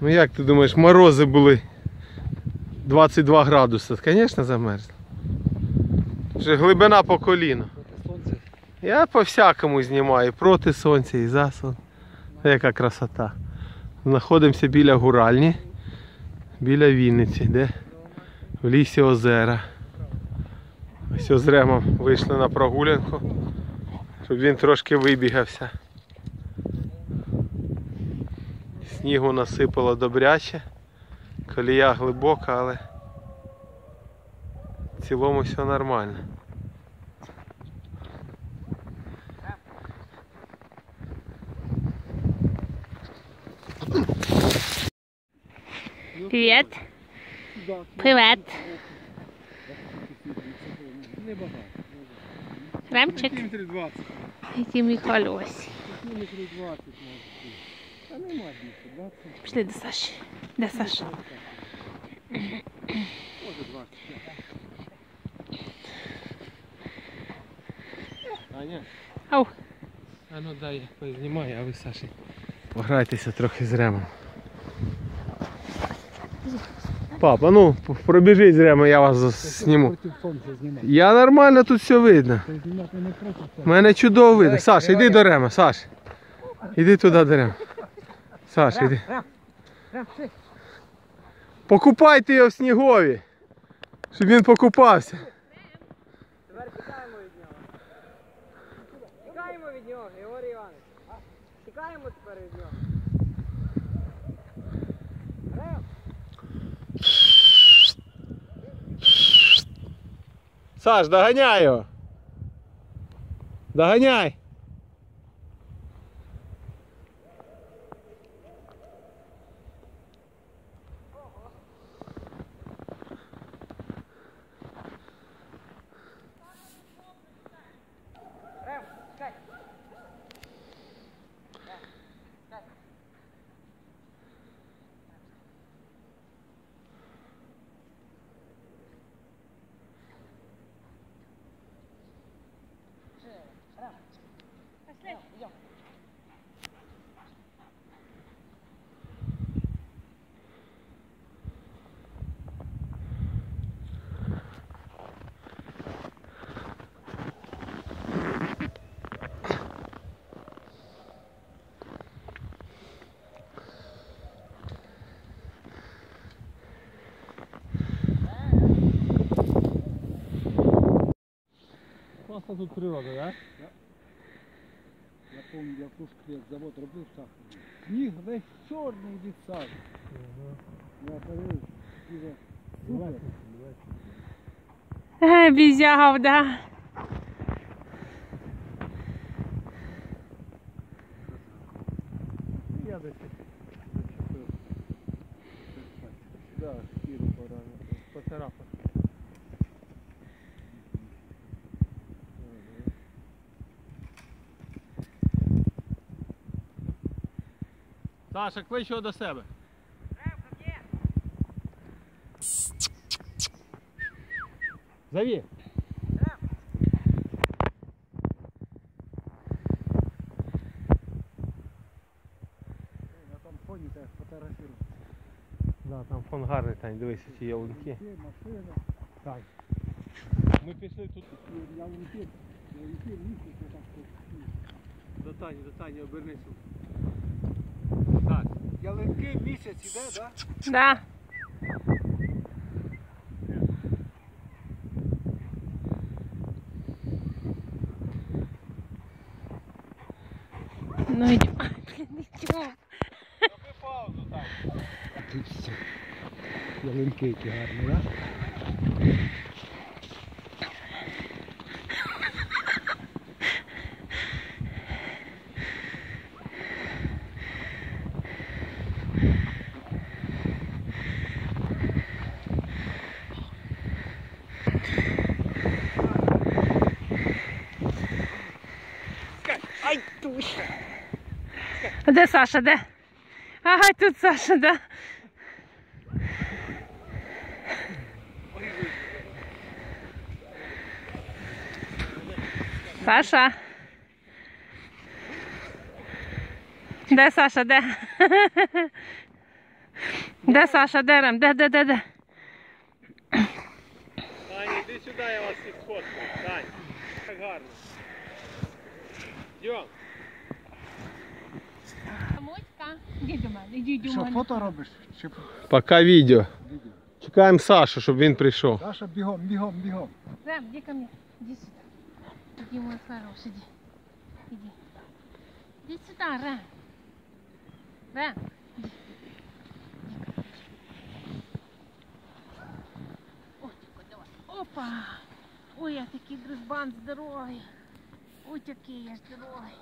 Ну як ти думаєш, морози були 22 градуси, звісно, замерзло. Вже глибина по коліно. Я по всякому знімаю, проти сонця і за сон. Яка красота. Знаходимося біля гуральні, біля Вінниці, де в лісі озера. Ось з Ремом вийшли на прогулянку, щоб він трошки вибігався. Снігу насипало добряче, колія глибока, але в цілому все нормально. Привіт. Привіт. Небагато. Ремчик. Які мій колосі. Кілометрів 20 може бути. Та нема більше, 20. Пішли до Саші. Де Саша? Аня, Ау. а ну дай я познімаю, а ви Саші. Пограйтеся трохи з Ремом. Папа, ну пробіжіть з Ремом, я вас зніму. Я нормально тут все видно. У мене чудово видно. Саш, іди до Рема, Саш. Іди туди до Рема. Саш, іди. Покупайте його в снігові. Щоб він покупався. Тепер тікаємо від нього. Тікаємо від нього, Григорій Іванович. Тікаємо тепер від нього. Саш, доганяй його. Доганяй. Класна тут природа, так? Я пам'ятаю, я Кушкрет завод робив сахар. Сніг весь чорний від сахару. Я кажу, Іра, супер. Е, Бізягав, да. Я десь зачепив. Да, шкіру поранив. Поцарапав. Саша, клич його до себе. Зови. Да, там фон гарний, Тань, дивися, ці ялинки. Так. Ми пішли тут Я летів. Я летів місяць, так до Тані, до Тані, обернися. Так. Ялинки місяць іде, так? Да. Ну йдемо. Ай, блін, йдемо. Роби паузу, все. Ялинки які гарні, так? А Де Саша, де? Ага, тут Саша, да. Саша. Де Саша, де? Де Саша, де Рем? Де, де, де, де? Таня, іди сюди, я вас всіх сфоткаю. Тань, так гарно. Йдем. Іди до мене, іди до Що, мене. фото робиш? Чи Пока відео. відео? Чекаємо Сашу, щоб він прийшов. Саша, бігом, бігом, бігом. Рем, иди ко мне. Иди сюда. Иди, мой хороший, иди. Иди. Иди сюда, Рем. Рем. Иди. Иди ко мне. Ой, такой, давай. Опа. Ой, я такий дружбан здоровий. Ой, який я здоровий.